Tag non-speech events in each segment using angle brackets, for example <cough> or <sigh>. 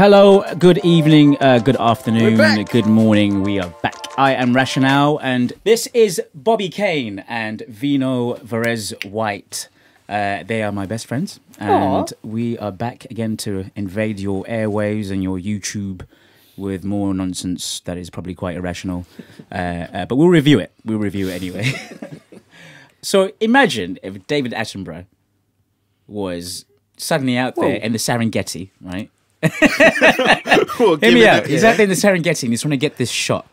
Hello, good evening, uh, good afternoon, good morning. We are back. I am Rationale, and this is Bobby Kane and Vino Varese White. Uh, they are my best friends, and Aw. we are back again to invade your airwaves and your YouTube with more nonsense that is probably quite irrational. Uh, uh, but we'll review it. We'll review it anyway. <laughs> so imagine if David Attenborough was suddenly out there Whoa. in the Serengeti, right? <laughs> Well, Hear me out. He's out there in the Serengeti and he's trying to get this shot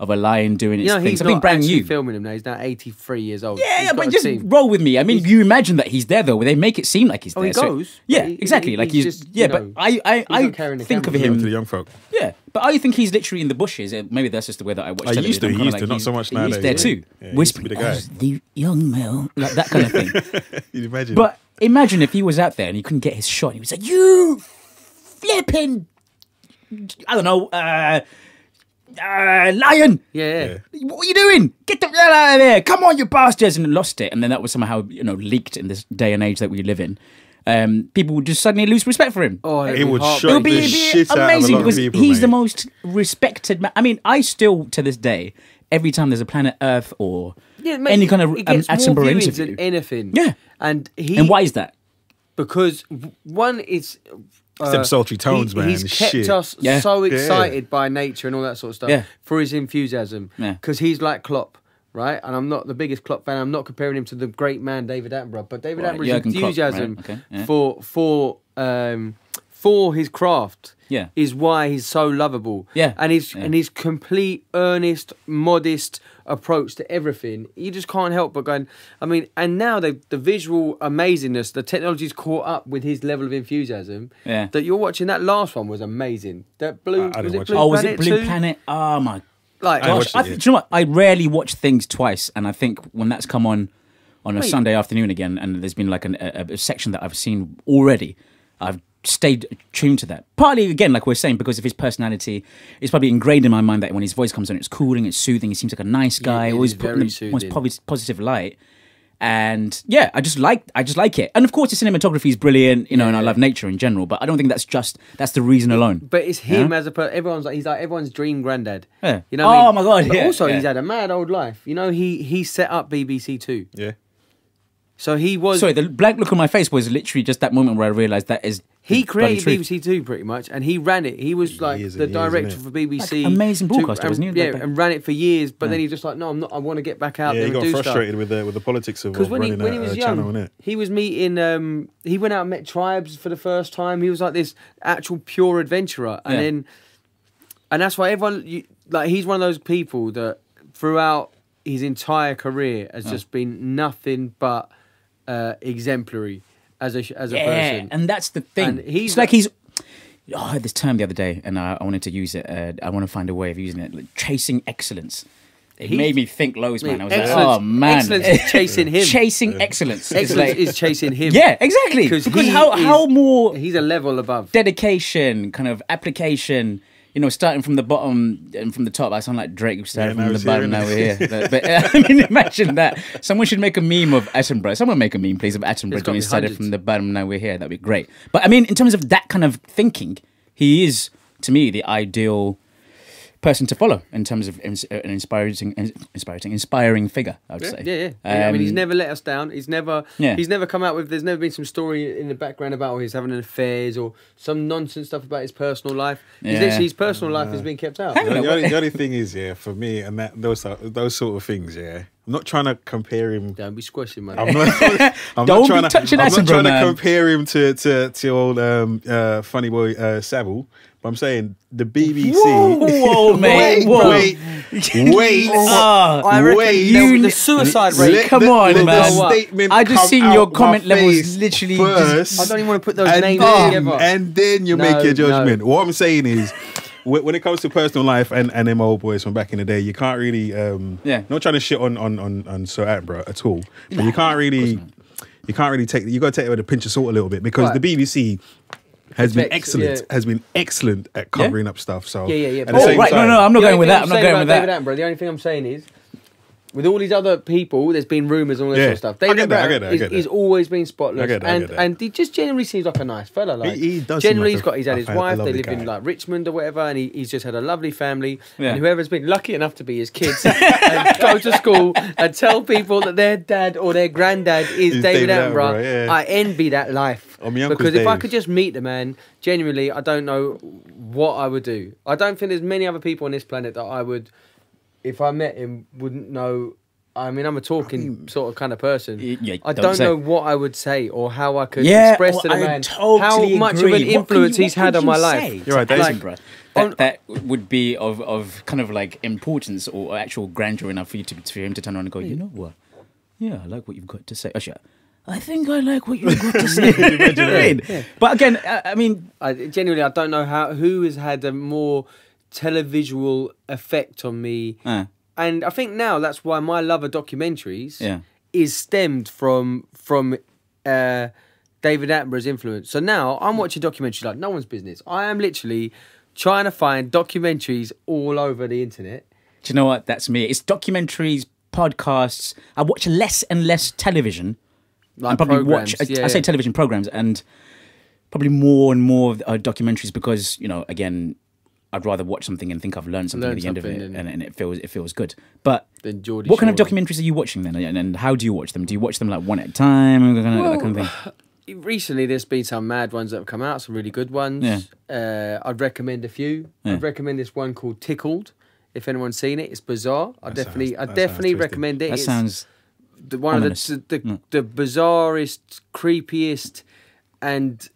of a lion doing its You know, thing. he's Something not brand new. filming him now. He's now 83 years old. yeah, yeah, but just team. roll with me. I mean, you imagine that he's there though. They make it seem like he's there. Oh, there. he so- goes? yeah, He- exactly. he- like he's he's, just, yeah, you but know, I, I, I not carrying the think of camera. Give it to the young folk. Yeah, but I think he's literally in the bushes. Uh, Maybe that's just the way that I watch he used to, I'm he kinda used to, not so much He's nowadays, there too, Yeah, to whispering, be the guy. "Oh, the young male, like that kind of thing. <laughs> You imagine? But imagine if he was out there and he couldn't get his shot. And he was like, "You flipping, I don't know, uh, uh, lion! Yeah, yeah. What are you doing? Get the hell out of there! Come on, you bastards!" And lost it. And then that was somehow you know leaked in this day and age that we live in. Um, people would just suddenly lose respect for him. Oh, It would heart- shock It would be, the it'd be shit out of a amazing lot of because people, he's the most respected man. I mean, I still to this day, every time there's a Planet Earth or Yeah, mate, any kind of it um, Attenborough interview, than anything. Yeah. and he and why is that? because one, one is uh, sultry tones, man, He's kept shit. us Yeah. so Yeah. excited by nature and all that sort of stuff Yeah. for his enthusiasm. Yeah. because he's like Klopp. Right, and I'm not the biggest Klopp fan. I'm not comparing him to the great man David Attenborough, but David Right, Attenborough's Jurgen Klopp, enthusiasm right, okay, yeah. for for um, for his craft Yeah. is why he's so lovable. Yeah, and his yeah. and his complete, earnest, modest approach to everything. You just can't help but going. I mean, and now the the visual amazingness, the technology's caught up with his level of enthusiasm. Yeah. that you're watching. That last one was amazing. That blue. I- I was it Blue it. Oh, was it Blue 2? Planet? Oh my Like, I gosh! watched I, it, do you know what? I rarely watch things twice, and I think when that's come on on a Wait. Sunday afternoon again, and there's been like an, a, a section that I've seen already, I've stayed tuned to that. Partly again, like we're saying, because of his personality, it's probably ingrained in my mind that when his voice comes on, it's cooling, it's soothing. He seems like a nice guy, it always put putting very the most positive light. And yeah, I just like I just like it. And of course, the cinematography is brilliant, you know, and I Yeah. love nature in general. But I don't think that's just that's the reason alone. But it's him Yeah? as a person. Everyone's like he's like everyone's dream granddad. Yeah. You know. what I Oh mean? my God, But yeah, also, yeah. he's had a mad old life. You know, he he set up BBC Two. yeah. So he was. Sorry, the blank look on my face was literally just that moment where I realised that is He the created truth. BBC Two pretty much, and he ran it. He was like Years the years, director innit? for BBC. Like, amazing broadcaster, and- wasn't he? Yeah, Like, and ran it for years. But Yeah. then he just like, no, I'm not. I want to get back out Yeah, there he and got do frustrated stuff. with the with the politics of, Because of when he running when a, he was a young, channel, innit? he was meeting. Um, he went out and met tribes for the first time. He was like this actual pure adventurer, and Yeah. then, and that's why everyone you, like he's one of those people that throughout his entire career has just been nothing but uh, exemplary as a as a yeah, person. and that's the thing. And he's it's like he's. Oh, I heard this term the other day, and I, I wanted to use it. Uh, I want to find a way of using it. Like, chasing excellence. It He's- made me think loads, man. I was like, Excellence- oh man, excellence is <laughs> chasing him. chasing excellence. Excellence like- is chasing him. yeah, exactly. because Because how is- how more He's a level above. dedication, kind of application. You know, starting from the bottom and from the top. I sound like Drake starting Yeah, from the bottom. Now we're here. <laughs> But, but, <laughs> I mean, imagine that. Someone should make a meme of Attenborough. Someone make a meme, please, of Attenborough There's gotta when he started hundreds. from the bottom. Now we're here. That'd be great. But I mean, in terms of that kind of thinking, he is to me the ideal person to follow in terms of ins- uh, an inspiring, inspiring, inspiring figure. I would Yeah, say. yeah, yeah. Yeah, I mean, he's Um, never let us down. He's never, Yeah. he's never come out with. There's never been some story in the background about oh, he's having an affairs or some nonsense stuff about his personal life. He's Yeah. his personal life has been kept out. The, the only, the only thing is, yeah, for me and that those are- those sort of things, yeah. I'm not trying to compare him. Don't be squashing, man. I'm not. <laughs> I'm <laughs> Don't not be trying to. touching I'm not trying man. to compare him to to to old um, uh, funny boy uh, Savile. But I'm saying the BBC. Whoa, <laughs> mate. wait, Whoa. wait, wait. <laughs> I reckon Wait. the- You- the suicide rate. Let come the- on, let man. The I just seen your comment levels face literally first, just- I don't even want to put those and names then, together. and then you No, make your no. judgment. What I'm saying is. When when it comes to personal life and, and them old boys from back in the day, you can't really um Yeah. not trying to shit on on on, on Sir Attenborough at all. But you can't really you can't really take you gotta take it with a pinch of salt a little bit because Right. the BBC has been excellent yeah. has been excellent at covering up stuff. So Yeah, yeah, yeah. at the Oh, same right, no, time- no, I'm not going with that. I'm not going with that. David Attenborough, the only thing I'm saying is with all these other people, there's been rumours and all this Yeah. sort of stuff. I David get that, I get that, I is- get that. he's always been spotless, I get that, I and get that. and he just generally seems like a nice fella. Like he does seem generally, like he's a- got he's had his fa- a wife. They lovely live in like Richmond or whatever, and he, he's just had a lovely family. Yeah. And whoever's been lucky enough to be his kids <laughs> and go to school and tell people that their dad or their granddad is Is David, David Attenborough, Attenborough, yeah. I envy that life. Oh, my uncle's because if I Dave. could just meet the man, genuinely, I don't know what I would do. I don't think there's many other people on this planet that I would, if I met him, wouldn't know. I mean, I'm a talking sort of kind of person. Yeah, I don't don't know what I would say or how I could Yeah, express well, to the I man totally how much agree. of an influence you- he's had on my life. You're right, to Dave. Attenborough that, that would be of, of kind of like importance or actual grandeur enough for you to for him to turn around and go, you know what? Yeah, I like what you've got to say. Actually, I think I like what you've got to <laughs> say. You know what I mean? But again, I, I mean, I genuinely I don't know how who has had a more televisual effect on me. And I think now that's why my love of documentaries Yeah. is stemmed from from uh, David Attenborough's influence. So now I'm watching documentaries like no one's business. I am literally trying to find documentaries all over the internet. do you know what? That's me. It's documentaries, podcasts. I watch less and less television. Like I probably programs, watch. I, yeah, I say television programs and probably more and more of, uh, documentaries because you know, again, I'd rather watch something and think I've learned something Learn at the end of it, and, and- and it feels it feels good. But Then Geordie what kind of documentaries are you watching then, and, and how do you watch them? Do you watch them like one at a time, that kind of, that kind of thing? <sighs> Recently, there's been some mad ones that have come out, some really good ones. Uh, I'd recommend a few. Yeah. I'd recommend this one called Tickled. If anyone's seen it, it's bizarre. I definitely, I definitely sounds twisted. recommend it. That It's sounds the, one ominous. of the the, Mm. the bizarrest, creepiest, and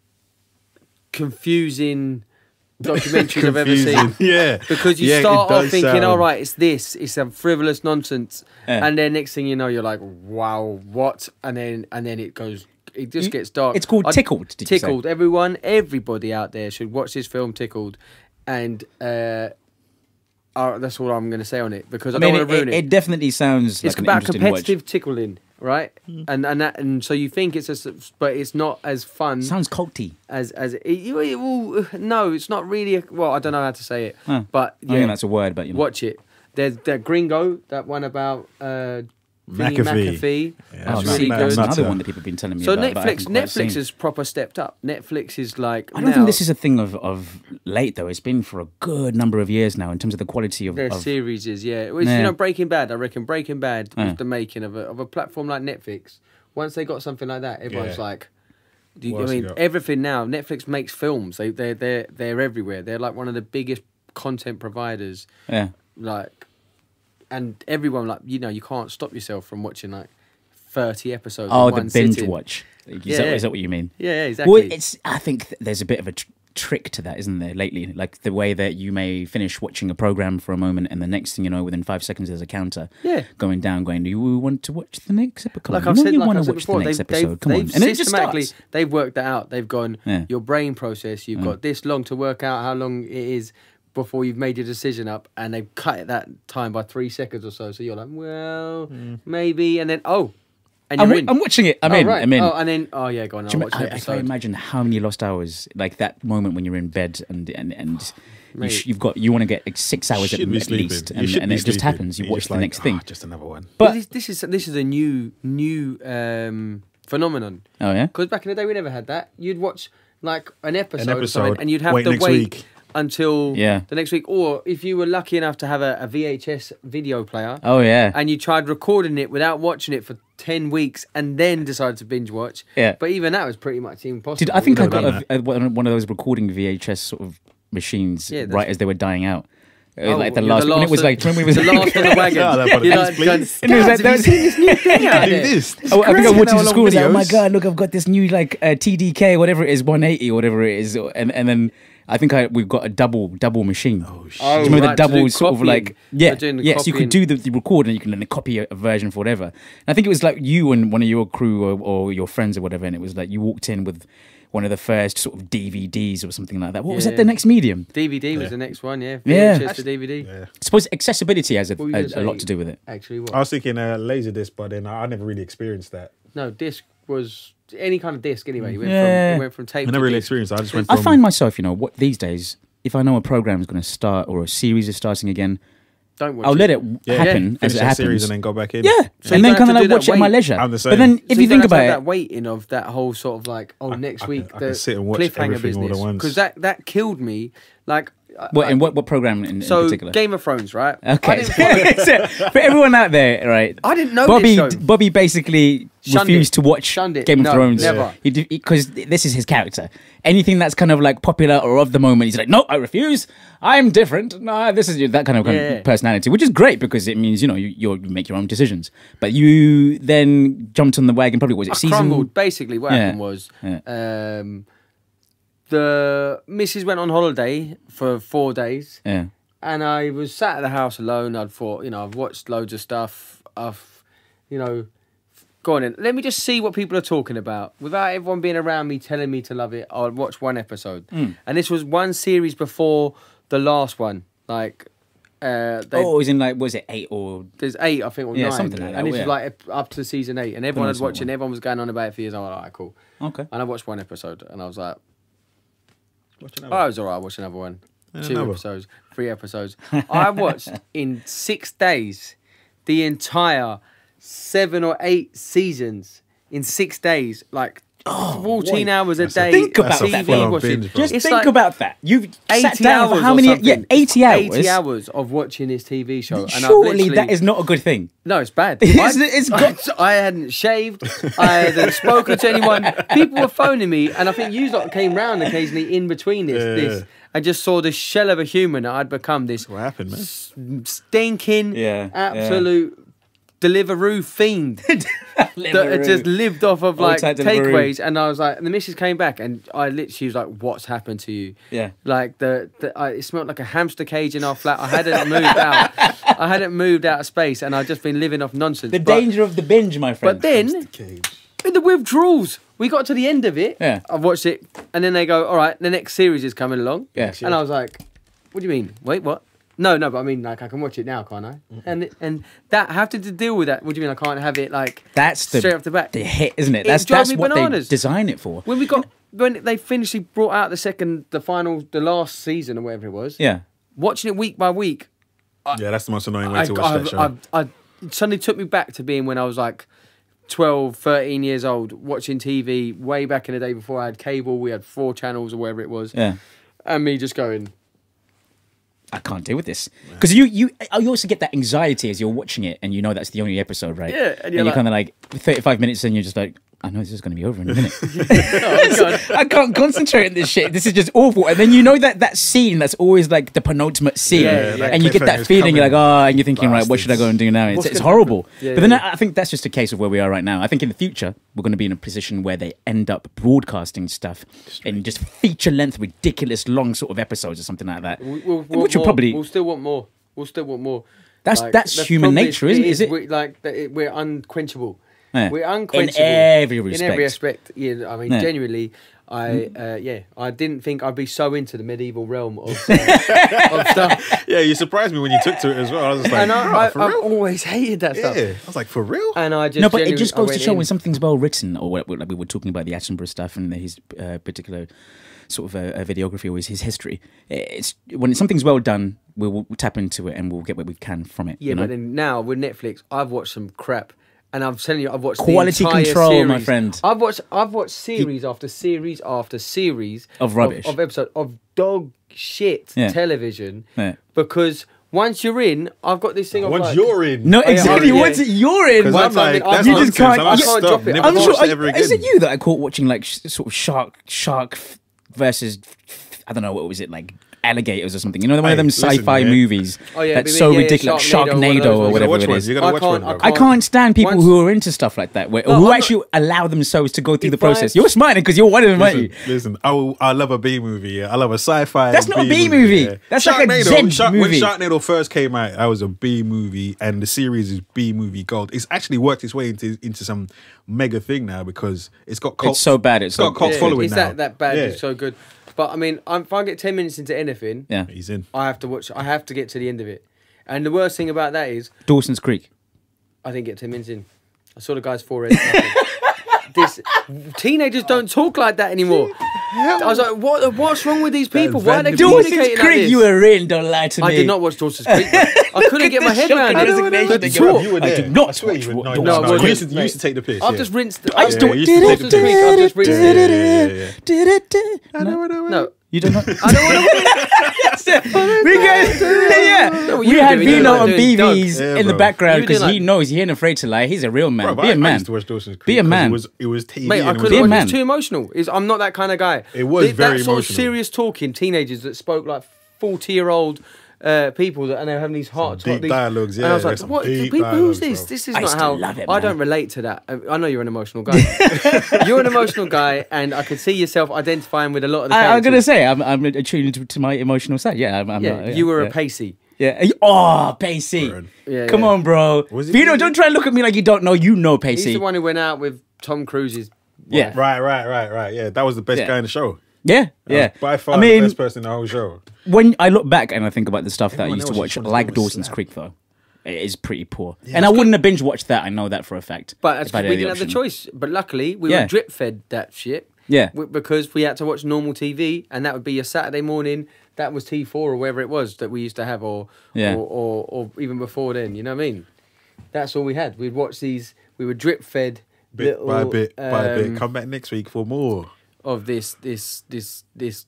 confusing documentaries I've ever seen. Yeah. <laughs> Because you Yeah, start off thinking, sound- all right, it's this, it's a frivolous nonsense, Yeah. and then next thing you know, you're like, wow, what? And then and then it goes, it just gets dark. it's called Tickled, did you say? Tickled. Everyone, everybody out there should watch this film, Tickled, and uh, uh, that's all I'm going to say on it because I, I don't want to ruin it, it. it definitely sounds It's like about interesting competitive watch. tickling, right? And and that and so you think it's a, s- but it's not as fun Sounds culty. as as it, you, it will, no, it's not really. A, well, I don't know how to say it, Huh. but I yeah, think that's a word, but you know. watch it. There's that Gringo, that one about uh, McAfee. McAfee. Yeah, Oh, That's no, really that- that's another uh, one that people have been telling me So about. but I Netflix, Netflix seen. has proper stepped up. Netflix is like. I don't think this is a thing of, of late though. It's been for a good number of years now in terms of the quality of. Their of series is yeah. It was, Yeah. You know, Breaking Bad. I reckon Breaking Bad Yeah. was the making of a of a platform like Netflix. Once they got something like that, everyone's Yeah. like, do you, I mean, everything now. Netflix makes films. They they they they're everywhere. They're like one of the biggest content providers. yeah. Like, and everyone like you know you can't stop yourself from watching like thirty episodes. Oh, in the binge sitting. watch. Is, Yeah, that, yeah. is that what you mean? Yeah, yeah, exactly. Well, it's. I think th- there's a bit of a tr- trick to that, isn't there? Lately, like the way that you may finish watching a program for a moment, and the next thing you know, within five seconds, there's a counter Yeah. going down, going, "Do you want to watch the next episode? Like on, I've you said, you like want I've to watch before, the next they've, episode. they've, Come on, they've and it just systematically starts. they've worked that out. They've gone Yeah. your brain process. You've got this long to work out how long it is before you've made your decision up, and they've cut it that time by three seconds or so. So you're like, well, mm. maybe, and then oh, and I'm, you're wa- in. I'm watching it. I'm oh, in. right. I'm in. Oh, and then oh yeah, go on. I'll watch ma- an I, I can't imagine how many lost hours, like that moment when you're in bed and and and you Mate. sh- you've got you want to get like six hours at, Should at least, and, should and be it just happens. You You're watch the like, next thing. "Ah, just another one. But But this, this is this is a new new um, phenomenon. oh yeah, Because back in the day, we never had that. You'd watch like an episode, or episode, and you'd have wait to next wait week. until Yeah. the next week. Or if you were lucky enough to have a, a VHS video player, oh yeah. and you tried recording it without watching it for ten weeks, and then decided to binge watch. Yeah. But even that was pretty much impossible. Did I think I got a, a, one one of those recording VHS sort of machines Yeah, right as they were dying out. Uh, Oh, like the you're last, when it was like when we was the last on the <laughs> wagon. Oh, that You're like, please. going, And it was "Guys, like- have you seen this new thing <laughs> out there?" this. It's Oh, I think I watched now in school. It's like, oh my god, look, I've got this new like uh, TDK, whatever it is, 180 or whatever it is, and and then I think I we've got a double double machine. Oh, shit. Oh, do you remember right, the to do double sort of like yeah, They're doing yes, you could do the, the record and you can then copy a, a version for whatever. And I think it was like you and one of your crew or, or your friends or whatever, and it was like you walked in with one of the first sort of DVDs or something like that. What was that? The next medium? DVD was the next one. Yeah. Yeah. VHS to DVD. Yeah. I suppose accessibility has a, What were you a, a lot to do with it. Actually, what? I was thinking a uh, Laserdisc, but then I, I never really experienced that. No, disc was any kind of disc anyway. You went Yeah. from you went from tape. I to never really disc. experienced. It. I just went I find myself, you know, what these days, if I know a program is going to start or a series is starting again, Don't watch I'll it. let it Yeah. happen Finish as it happens. series and then go back in. yeah, So and then have kind of like watch it at my leisure. I'm the But same. then, if So you think about it, that waiting of that whole sort of like oh next I week I the can sit and watch cliffhanger everything all at business because that that killed me. Like I- what in what what program in, in so particular? Game of Thrones, right? <laughs> Okay, didn't follow- <laughs> So, for everyone out there, right? I didn't know Bobby. this show. Bobby basically Shunned refused it. to watch Shunned it. Game of No, Thrones. never. because this is his character. Anything that's kind of like popular or of the moment, he's like, no, I refuse. I'm different. No, this is that kind of, kind of personality, which is great because it means you know you, you're- make your own decisions. But you then jumped on the wagon. Probably was it I season? crumbled. Basically, what Yeah. happened was um, the missus went on holiday for four days, Yeah. and I was sat at the house alone. I'd thought, you know, I've watched loads of stuff. I've, you know, go on in. Let me just see what people are talking about without everyone being around me telling me to love it. I'll watch one episode, Hmm. and this was one series before the last one. Like, uh, they, oh, it was in like was it eight or there's eight, I think, or Yeah, nine, something like that, and this yeah. was like up to season eight, and everyone was watching. one. Everyone was going on about it for years. I'm like, all right, cool. okay? And I watched one episode, and I was like, Watch oh, it was all right. Watch another one, And two another. episodes, three episodes. I watched <laughs> in six days the entire seven or eight seasons in six days, like. 14 wait. hours a That's a- day Think about TV that, bro. watching. Binge. Just It's think like about that. You've 80 sat down hours for how many? Yeah, eighty hours. 80 hours of watching this TV show. And Surely that is not a good thing. No, it's bad. <laughs> It's- I, it's I, got- I hadn't shaved. I hadn't spoken to anyone. People were phoning me, and I think you lot came round occasionally in between this, Yeah. this, and just saw this shell of a human that I'd become. This What happened, man? stinking, Yeah, absolute Deliveroo fiend <laughs> that had just lived off of like takeaways. And I was like, and the missus came back, and I literally was like, "What's happened to you?" Yeah. Like the, the I, it smelled like a hamster cage in our flat. I hadn't moved out. <laughs> I hadn't moved out of space, and I'd just been living off nonsense. The But- danger of the binge, my friend. But then Cage. in the withdrawals, we got to the end of it. Yeah. I've watched it, and then they go, "All right, the next series is coming along." Yeah. And I was like, "What do you mean? Wait, what?" No, no, but I mean, like, I can watch it now, can't I? Mm-hmm. And and that have to deal with that. What do you mean I can't have it like that's the straight off the bat? the hit, isn't it? It That's drives that's me what bananas. they design it for. when we got when they finished brought out the second, the final, the last season or whatever it was. Yeah. Watching it week by week, Yeah, that's the most annoying way I, to watch that show. I, I, I, it suddenly took me back to being when I was like 12, 13 years old, watching TV way back in the day before I had cable. We had four channels or whatever it was. Yeah. And me just going, I can't deal with this because you you oh, you also get that anxiety as you're watching it and you know that's the only episode, right? Yeah, and and you're you're, like- kind of like 35 minutes and you're just like, I know this is going to be over in a minute. <laughs> oh, God. <laughs> I can't concentrate on this shit. This is just awful. And then you know that that scene that's always like the penultimate scene, Yeah, yeah. and you get that feeling. You're like, oh, and you're thinking, right, what should I go and do now? It's, it's horrible. Yeah, but then. I I think that's just a case of where we are right now. I think in the future we're going to be in a position where they end up broadcasting stuff in just feature length, ridiculous long sort of episodes or something like that. We- we'll, Which will probably- We'll still want more. We'll still want more. That's- that's human nature, isn't it? Is it? We, like it, we're unquenchable. Yeah. We're In unquenchable every In every respect. aspect. Yeah, I mean, Yeah. genuinely, I uh, yeah, I didn't think I'd be so into the medieval realm of, <laughs> uh, of stuff. yeah, you surprised me when you took to it as well. I was just like, and I, "Bro, I, for I've real? always hated that Yeah. stuff. I was like, for real? And I just no, but it just goes to show in. when something's well written, or what, like we were talking about the Attenborough stuff and his uh, particular sort of uh, uh, videography or his, his history. It's when something's well done, we'll, we'll tap into it and we'll get what we can from it. Yeah, you know? but then now with Netflix, I've watched some crap, and I'm telling you, I've watched Quality the entire control, series. my friend. I've watched, I've watched series after series after series Of rubbish. of, episode of dog shit Yeah. television Yeah. because once you're in, I've got this thing. of Once like, you're in. no, Oh, yeah, exactly. yeah. Once you're in, I'm I'm like, that's you just can't- I'm I can't drop it. never I'm sure. it I, ever is it you that I caught watching like sort of shark, shark versus I don't know what was it like alligators or something? You know, one Hey, of them sci-fi man. movies Oh, yeah, that's so yeah, ridiculous, Sharknado, one Sharknado those or ones. You gotta whatever watch it one. is. I can't- I can't stand people Once- who are into stuff like that, where, No, who I'm actually allow themselves to go through the If I- process. You're smiling because you're one of them, aren't you? Listen, listen, I, will, I love a B movie. Yeah. I love a sci-fi. That's not a B movie. That's like a Sharknado- Zen When movie. Sharknado first came out, that was a B movie, and the series is B movie gold. It's actually worked its way into into some mega thing now because it's got cult, It's so bad, it's got cult following it's now. that that bad. Yeah. It's so good. But I mean, I'm, if I get ten minutes into anything, Yeah, He's in. I have to watch. I have to get to the end of it. And the worst thing about that is, Dawson's Creek. I didn't get ten minutes in. I saw the guy's forehead. <laughs> this teenagers don't talk like that anymore. Hell? I was like, what? What's wrong with these people? Why are they Van Der Beek. Dawson's communicating like Creek, this? you were in. Don't lie to me. I did not watch Dawson's Creek. bro. I couldn't get my head shock around and it. resignation The that talk. You were I did not I swear watch you were. No, what- no, No, no, You used, to, you used to take the piss. I've yeah. just rinsed. I I've yeah, you just used to take the Dawson's Creek. I've just rinsed Yeah, it. yeah, yeah, yeah. No, I know. No, you don't know. <laughs> I don't want to. <laughs> we got, <laughs> yeah. No, we you had were doing- you Vino were on doing BVs Yeah, in the background because doing he knows he ain't afraid to lie. He's a real man. Bro, Be I, a I man. used to watch Dawson's Creek. Be a man. It was, it was TV. Mate, I and it was couldn't Be a watch it. man. It's too emotional. It's, I'm not that kind of guy. It was Th- very that sort of serious talking teenagers that spoke like 40 year old uh, people that and they're having these heart deep these, dialogues, And I was like, what? people, who's this? bro. This is I not how. love it, I don't relate to that. I, I know you're an emotional guy. <laughs> you're an emotional guy, and I could see yourself identifying with a lot of the. I, I'm gonna say I'm, I'm attuned to, to my emotional side. Yeah, I'm, I'm Yeah, not, you were yeah. a pacey. Yeah. Oh, Pacey. Yeah, Come yeah. on, bro. Was it Vino, Pacey? don't try and look at me like you don't know. You know Pacey. He's the one who went out with Tom Cruise's. Yeah. Right, right, right, right. Yeah, that was the best Yeah. guy in the show. Yeah, yeah. by far I mean, the best person in the whole show. when I look back and I think about the stuff that I used to watch, just to like Dawson's slap. Creek, though, it is pretty poor. and I wouldn't have binge watched that. I know that for a fact. But that's if I because we didn't have the choice. But luckily, we Yeah. were drip fed that shit. Yeah. Because we had to watch normal TV, and that would be a Saturday morning. That was T4 or wherever it was that we used to have, or, Yeah. or, or, or even before then. You know what I mean? That's all we had. We'd watch these. We were drip fed. Bit by little, bit by um, bit. Come back next week for more. Of this this this this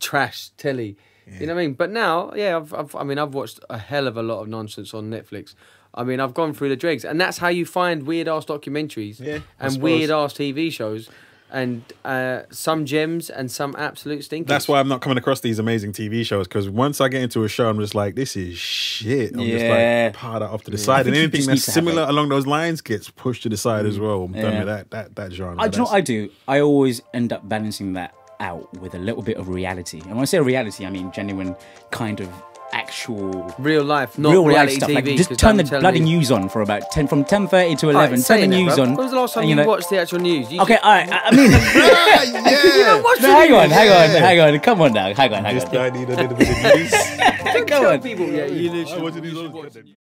trash telly. You know what I mean? But now, yeah, I've, I've I mean I've watched a hell of a lot of nonsense on Netflix. I mean I've gone through the dregs, and that's how you find weird ass documentaries Yeah, and weird ass TV shows, and uh, some gems and some absolute stinkers. That's why I'm not coming across these amazing TV shows because once I get into a show, I'm just like, this is shit. I'm just Yeah. like, part that off to the side. And anything that's need to have similar a- along those lines gets pushed to the side as well. I'm done with that that that genre. I, do you know what I do? I always end up balancing that out with a little bit of reality. And when I say reality, I mean genuine kind of actual real life, not real life stuff. TV. Like just 'cause turn the bloody me- news on for about ten from ten thirty to All right, eleven. turn the news bruv, on. When was the last time and, you, know- watched the actual news? You Okay, all right. I I mean, <laughs> <laughs> yeah. watch no, hang on, hang on, hang on. Come on now, hang on, hang Just on. I need a little bit of <laughs> news. Come on. people. Yeah, you literally.